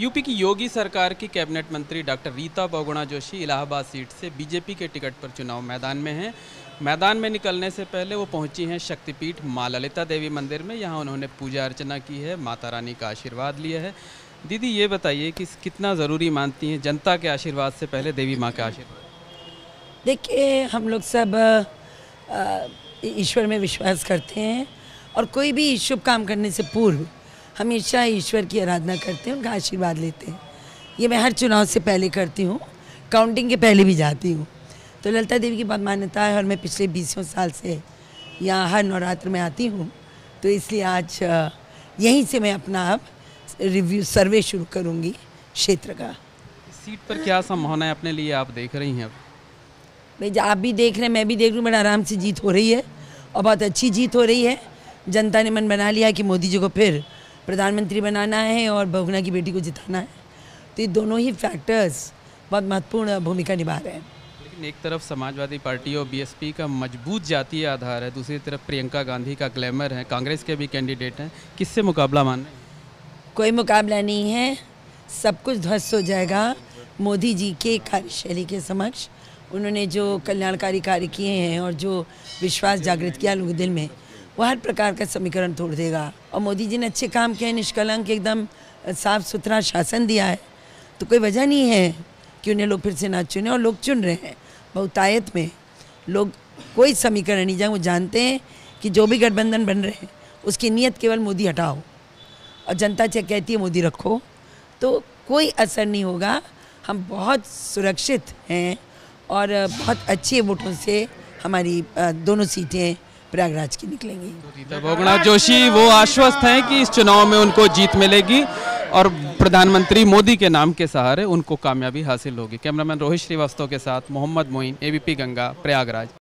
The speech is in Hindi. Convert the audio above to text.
यूपी की योगी सरकार की कैबिनेट मंत्री डॉक्टर रीता बहुगुणा जोशी इलाहाबाद सीट से बीजेपी के टिकट पर चुनाव मैदान में हैं। मैदान में निकलने से पहले वो पहुँची हैं शक्तिपीठ माँ ललिता देवी मंदिर में। यहाँ उन्होंने पूजा अर्चना की है, माता रानी का आशीर्वाद लिया है। दीदी, ये बताइए कि कितना ज़रूरी मानती हैं जनता के आशीर्वाद से पहले देवी माँ का आशीर्वाद? देखिए, हम लोग सब ईश्वर में विश्वास करते हैं और कोई भी शुभ काम करने से पूर्व हमेशा ईश्वर की आराधना करते हैं उनका आशीर्वाद लेते हैं। ये मैं हर चुनाव से पहले करती हूँ काउंटिंग के पहले भी जाती हूँ। तो ललिता देवी की बहुत मान्यता है और मैं पिछले बीसों साल से यहाँ हर नवरात्र में आती हूँ। तो इसलिए आज यहीं से मैं अपना अब रिव्यू सर्वे शुरू करूँगी क्षेत्र का। सीट पर क्या संभावना है अपने लिए? आप देख रही हैं अब। भाई आप भी देख रहे हैं मैं भी देख रही हूँ बड़ा आराम से जीत हो रही है और बहुत अच्छी जीत हो रही है। जनता ने मन बना लिया कि मोदी जी को फिर प्रधानमंत्री बनाना है और बहुगुणा की बेटी को जिताना है। तो ये दोनों ही फैक्टर्स बहुत महत्वपूर्ण भूमिका निभा रहे हैं। लेकिन एक तरफ़ समाजवादी पार्टी और बीएसपी का मज़बूत जातीय आधार है दूसरी तरफ़ प्रियंका गांधी का ग्लैमर है कांग्रेस के भी कैंडिडेट हैं। किससे मुकाबला मान? रहे कोई मुकाबला नहीं है सब कुछ ध्वस्त हो जाएगा। मोदी जी के कार्यशैली के समक्ष उन्होंने जो कल्याणकारी कार्य किए हैं और जो विश्वास जागृत किया लोगों दिल में वो हर प्रकार का समीकरण तोड़ देगा। और मोदी जी ने अच्छे काम किए, निष्कलंक, एकदम साफ़ सुथरा शासन दिया है। तो कोई वजह नहीं है कि उन्हें लोग फिर से ना चुने और लोग चुन रहे हैं। बहुतायत में लोग कोई समीकरण नहीं जाए वो जानते हैं कि जो भी गठबंधन बन रहे हैं, उसकी नीयत केवल मोदी हटाओ। और जनता चाहे कहती है, मोदी रखो। तो कोई असर नहीं होगा। हम बहुत सुरक्षित हैं और बहुत अच्छे वोटों से हमारी दोनों सीटें प्रयागराज की निकलेंगी। बहुगुणा जोशी, वो आश्वस्त हैं कि इस चुनाव में उनको जीत मिलेगी और प्रधानमंत्री मोदी के नाम के सहारे उनको कामयाबी हासिल होगी। कैमरामैन रोहित श्रीवास्तव के साथ मोहम्मद मोइन एबीपी गंगा, प्रयागराज।